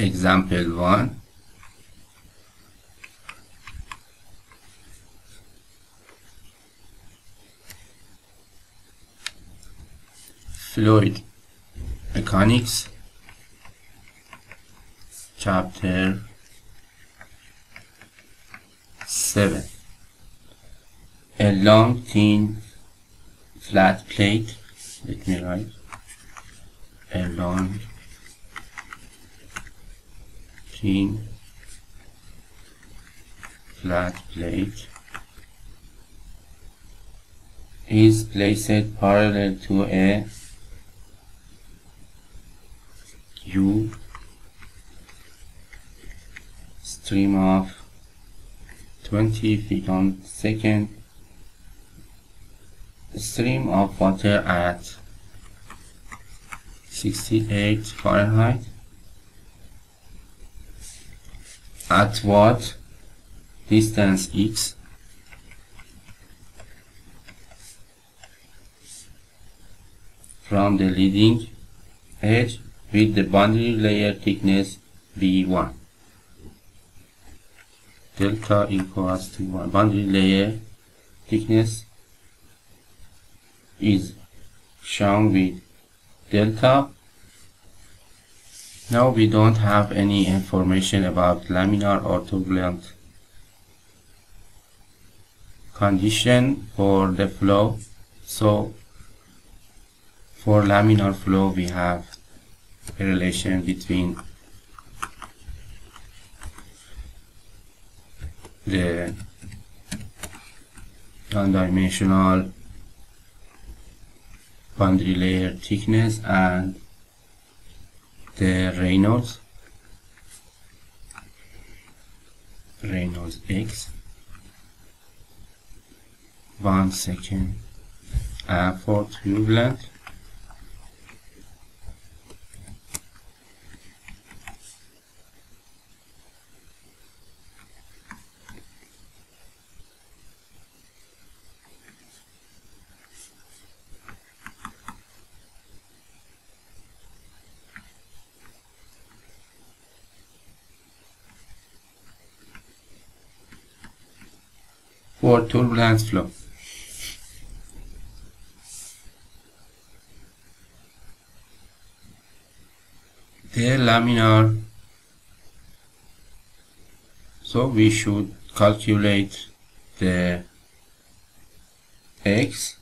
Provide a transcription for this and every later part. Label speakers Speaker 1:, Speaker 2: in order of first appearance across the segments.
Speaker 1: example 1 fluid mechanics. Chapter 7 a long thin flat plate. Let me write. A long thin flat plate is placed parallel to a U stream of 20 feet on second stream of water at 68 Fahrenheit at what? Distance x. From the leading edge with the boundary layer thickness B1 delta equals to 1 boundary layer thickness is shown with delta now we don't have any information about laminar or turbulent condition for the flow. So for laminar flow we have a relation between the non-dimensional boundary layer thickness and the Reynolds. Reynolds X. One second uh, for turbulent for turbulence flow. The laminar so we should calculate the x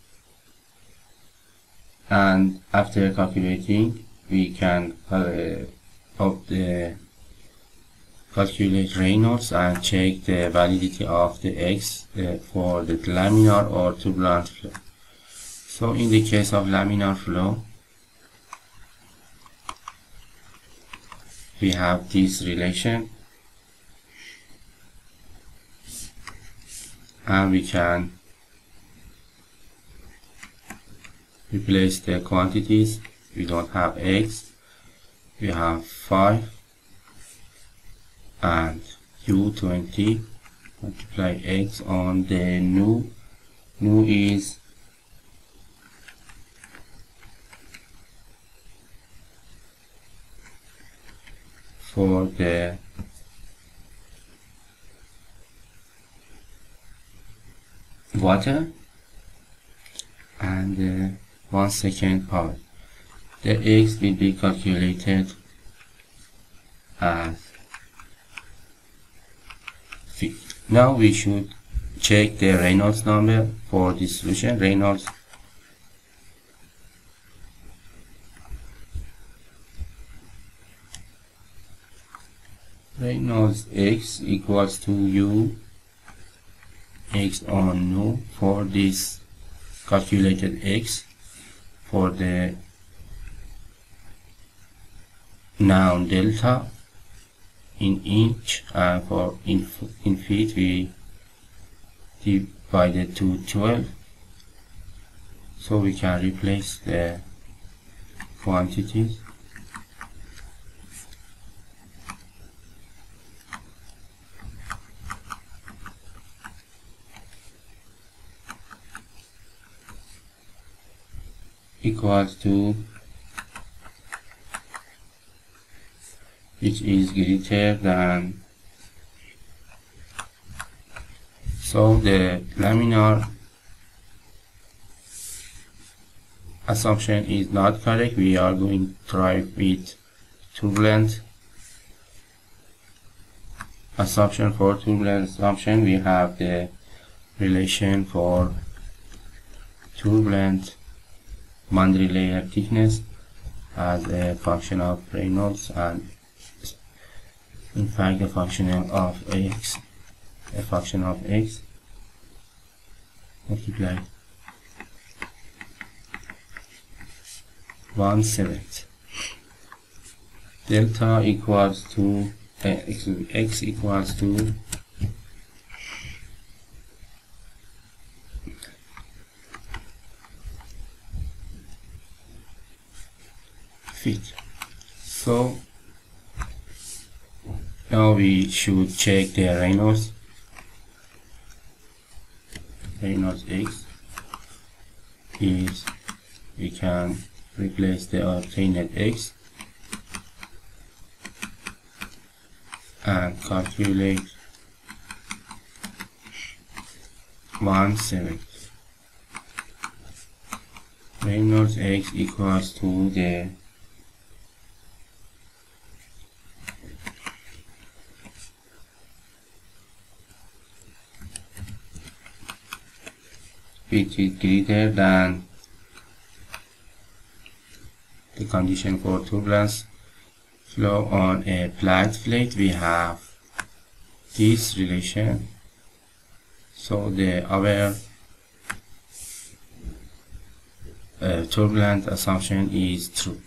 Speaker 1: and after calculating we can uh, of the calculate Reynolds and check the validity of the X uh, for the laminar or turbulent flow. So in the case of laminar flow, we have this relation and we can replace the quantities. We don't have X, we have 5 and u20 multiply x on the nu. Nu is for the water and the one second power. The x will be calculated as now we should check the Reynolds number for this solution. Reynolds Reynolds x equals to u x on nu for this calculated x for the noun delta in inch and for in, in feet we divided to 12 so we can replace the quantities. Equals to which is greater than so the laminar assumption is not correct. We are going to try with turbulent assumption. For turbulent assumption we have the relation for turbulent boundary layer thickness as a function of Reynolds and in fact a function of x a function of x multiplied one seventh. Delta equals to uh, me, x equals to feet. So now we should check the Reynolds Reynolds x. Is we can replace the obtained x. And calculate 1 7 Reynolds x equals to the which is greater than the condition for turbulence flow on a flat plate. We have this relation. So the our uh, turbulent assumption is true